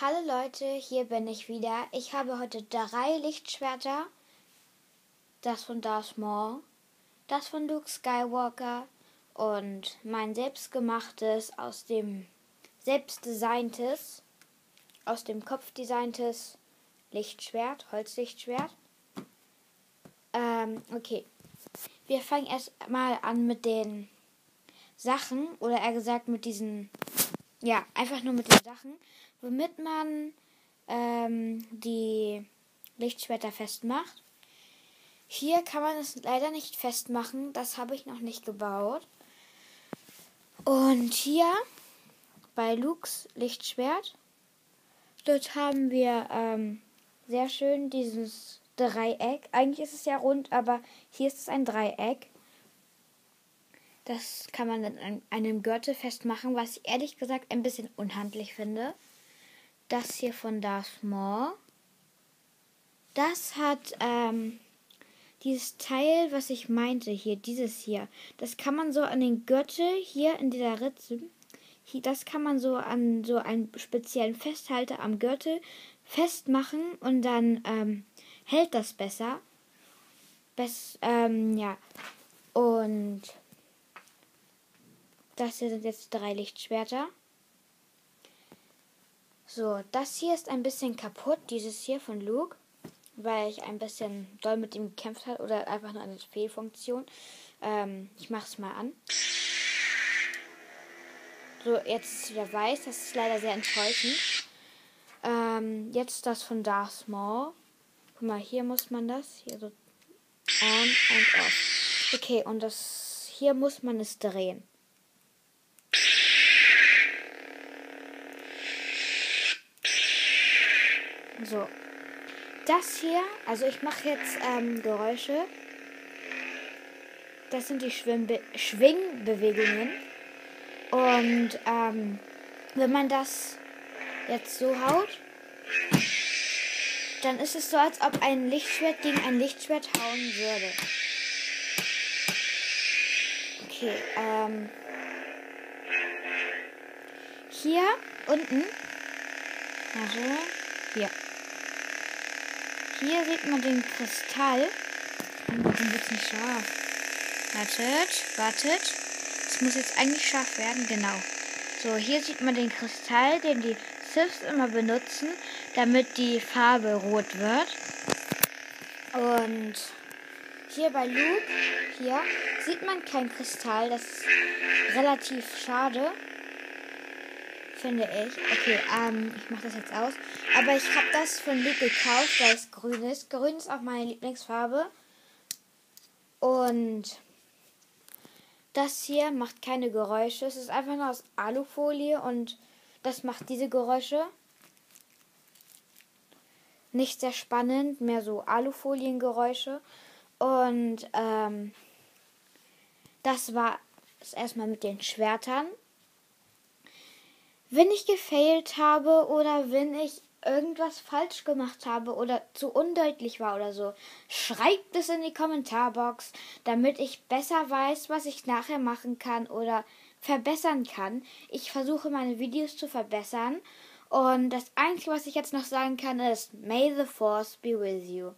Hallo Leute, hier bin ich wieder. Ich habe heute drei Lichtschwerter. Das von Darth Maul, das von Luke Skywalker und mein selbstgemachtes aus dem selbstdesigntes, aus dem Kopf designtes Lichtschwert, Holzlichtschwert. Ähm, okay. Wir fangen erst mal an mit den Sachen, oder eher gesagt mit diesen, ja, einfach nur mit den Sachen, womit man ähm, die Lichtschwerter festmacht. Hier kann man es leider nicht festmachen, das habe ich noch nicht gebaut. Und hier bei Lukes Lichtschwert, dort haben wir ähm, sehr schön dieses Dreieck. Eigentlich ist es ja rund, aber hier ist es ein Dreieck. Das kann man an einem Gürtel festmachen, was ich ehrlich gesagt ein bisschen unhandlich finde. Das hier von Darth Maul. Das hat ähm, dieses Teil, was ich meinte, hier, dieses hier. Das kann man so an den Gürtel hier in dieser Ritze. Hier, das kann man so an so einen speziellen Festhalter am Gürtel festmachen und dann ähm, hält das besser. Bess, ähm, ja. Und das hier sind jetzt drei Lichtschwerter. So, das hier ist ein bisschen kaputt, dieses hier von Luke, weil ich ein bisschen doll mit ihm gekämpft habe oder einfach nur eine Fehlfunktion. Ähm, ich mache es mal an. So, jetzt ist es wieder weiß, das ist leider sehr enttäuschend. Ähm, jetzt das von Darth Maul. Guck mal, hier muss man das, hier so on und off. Okay, und das hier muss man es drehen. So. Das hier, also ich mache jetzt ähm, Geräusche. Das sind die Schwimmbe Schwingbewegungen. Und ähm, wenn man das jetzt so haut, dann ist es so, als ob ein Lichtschwert gegen ein Lichtschwert hauen würde. Okay, ähm. Hier unten. Warte. Hier. Hier sieht man den Kristall. Den wird nicht scharf. Wartet, wartet. Es muss jetzt eigentlich scharf werden, genau. So, hier sieht man den Kristall, den die Siths immer benutzen, damit die Farbe rot wird. Und hier bei Luke, hier, sieht man kein Kristall. Das ist relativ schade finde ich. Okay, ähm, ich mache das jetzt aus. Aber ich habe das von Luke gekauft, weil es grün ist. Grün ist auch meine Lieblingsfarbe. Und das hier macht keine Geräusche. Es ist einfach nur aus Alufolie und das macht diese Geräusche. Nicht sehr spannend, mehr so Alufoliengeräusche. Und ähm, das war es erstmal mit den Schwertern wenn ich gefailt habe oder wenn ich irgendwas falsch gemacht habe oder zu undeutlich war oder so, schreibt es in die Kommentarbox, damit ich besser weiß, was ich nachher machen kann oder verbessern kann. Ich versuche meine Videos zu verbessern und das Einzige, was ich jetzt noch sagen kann, ist May the Force be with you.